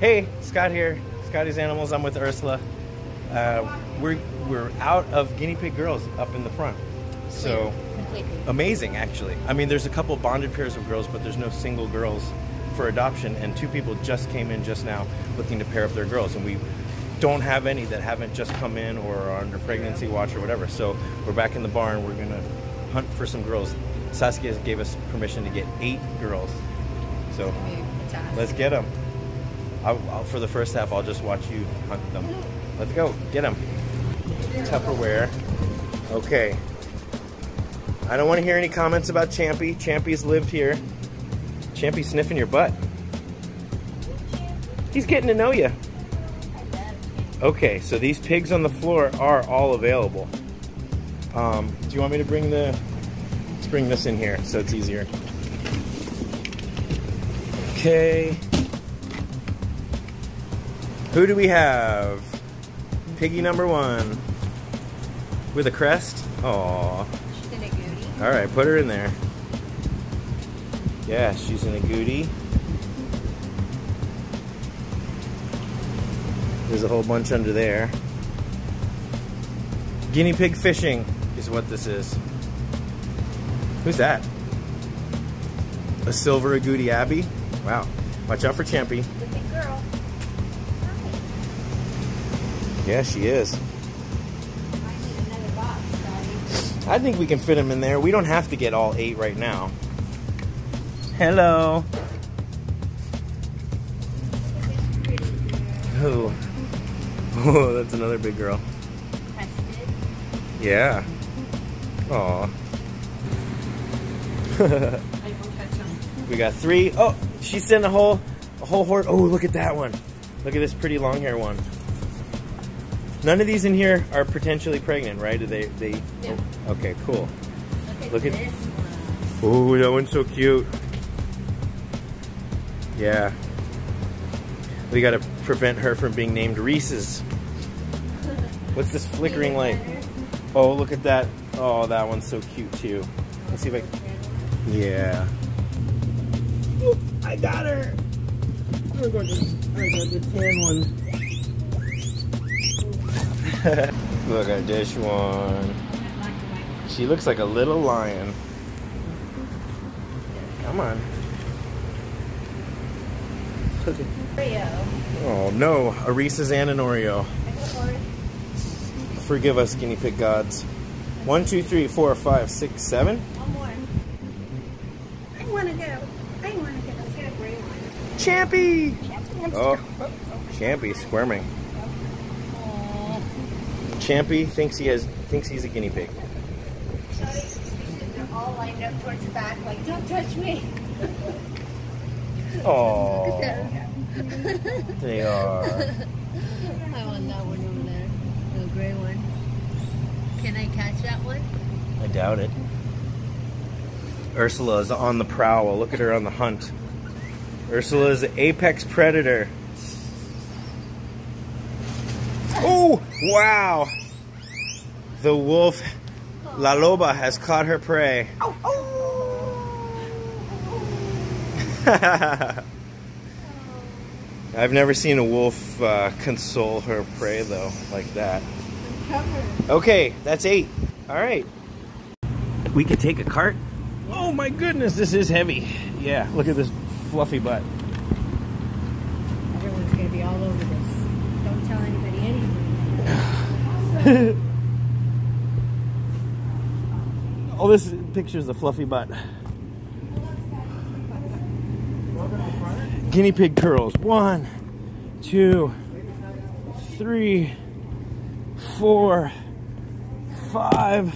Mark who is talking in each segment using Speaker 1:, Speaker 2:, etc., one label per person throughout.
Speaker 1: Hey, Scott here. Scotty's Animals. I'm with Ursula. Uh, we're we're out of guinea pig girls up in the front. So
Speaker 2: Completely.
Speaker 1: amazing, actually. I mean, there's a couple bonded pairs of girls, but there's no single girls for adoption. And two people just came in just now looking to pair up their girls, and we don't have any that haven't just come in or are under pregnancy watch or whatever. So we're back in the barn. We're gonna hunt for some girls. Saskia gave us permission to get eight girls. So let's get them. I'll, I'll, for the first half, I'll just watch you hunt them. Let's go. Get them. Tupperware. Okay. I don't want to hear any comments about Champy. Champy's lived here. Champy sniffing your butt. He's getting to know you. Okay, so these pigs on the floor are all available. Um, do you want me to bring the... Let's bring this in here so it's easier. Okay. Who do we have? Piggy number one. With a crest? Aw.
Speaker 2: She's an agouti.
Speaker 1: Alright, put her in there. Yeah, she's an agouti. There's a whole bunch under there. Guinea pig fishing is what this is. Who's that? A silver agouti Abby? Wow. Watch out for Champy. Yeah, she is.
Speaker 2: I box,
Speaker 1: I think we can fit them in there. We don't have to get all eight right now. Hello. Oh. Oh, that's another big girl.
Speaker 2: Tested.
Speaker 1: Yeah. Aw.
Speaker 2: I won't touch them.
Speaker 1: we got three. Oh, she sent a whole, a whole horde. Oh, look at that one. Look at this pretty long hair one. None of these in here are potentially pregnant, right? Are they? They?
Speaker 2: No.
Speaker 1: Oh, okay, cool.
Speaker 2: Look at
Speaker 1: Look at-
Speaker 2: this one.
Speaker 1: Oh, that one's so cute. Yeah. We gotta prevent her from being named Reese's. What's this flickering light? Oh, look at that. Oh, that one's so cute too. Let's see if I can. Yeah. Oop, I got her. I'm gonna go to, I'm gonna go to the tan one. look at this one. She looks like a little lion. Come on. Look at-
Speaker 2: Oreo.
Speaker 1: Oh no, a Reese's and an Oreo.
Speaker 2: I go for it.
Speaker 1: Forgive us, guinea pig gods. One, two, three, four, five, six, seven.
Speaker 2: One more. I want to go. I want to go. Let's get a gray one.
Speaker 1: Champy!
Speaker 2: Let's
Speaker 1: Oh. Champy squirming.
Speaker 2: Aw.
Speaker 1: Champy thinks he has thinks he's a guinea pig.
Speaker 2: Sorry, They're all lined up towards the back, like, don't touch me.
Speaker 1: Oh, they are.
Speaker 2: I want that one over there. The gray one. Can I catch that one?
Speaker 1: I doubt it. Ursula is on the prowl. Look at her on the hunt. Ursula is an apex predator. Oh, wow. The wolf, La Loba, has caught her prey. I've never seen a wolf uh, console her prey, though, like that. Okay, that's eight. All right. We could take a cart. Oh my goodness, this is heavy. Yeah, look at this fluffy butt.
Speaker 2: Everyone's gonna be all over this. Don't tell anybody anything.
Speaker 1: Oh, this picture's a fluffy butt. Guinea pig curls. One, two, three, four, five,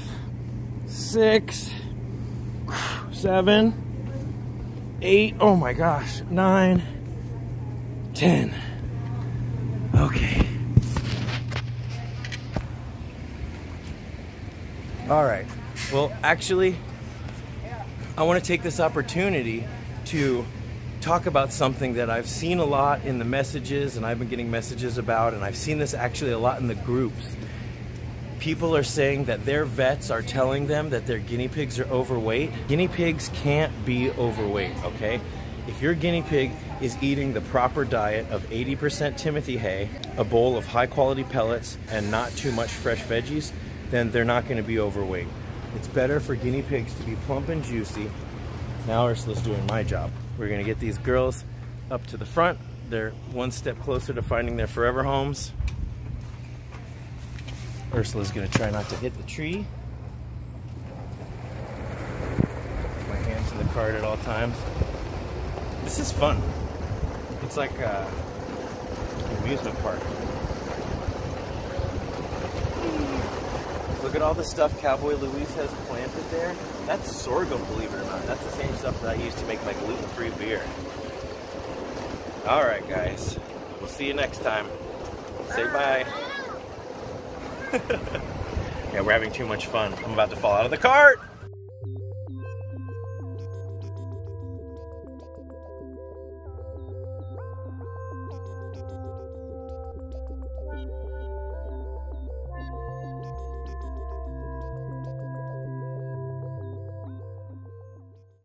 Speaker 1: six, seven, eight. Oh my gosh. Nine, ten. Okay. All right. Well, actually, I want to take this opportunity to talk about something that I've seen a lot in the messages and I've been getting messages about, and I've seen this actually a lot in the groups. People are saying that their vets are telling them that their guinea pigs are overweight. Guinea pigs can't be overweight, okay? If your guinea pig is eating the proper diet of 80% Timothy hay, a bowl of high quality pellets, and not too much fresh veggies, then they're not going to be overweight. It's better for guinea pigs to be plump and juicy. Now Ursula's doing my job. We're to get these girls up to the front. They're one step closer to finding their forever homes. Ursula's to try not to hit the tree. My hands in the cart at all times. This is fun. It's like a amusement park. Look at all the stuff Cowboy Luis has planted there. That's sorghum, believe it or not. That's the same stuff that I use to make my gluten-free beer. All right, guys. We'll see you next time. Say bye. yeah, we're having too much fun. I'm about to fall out of the cart.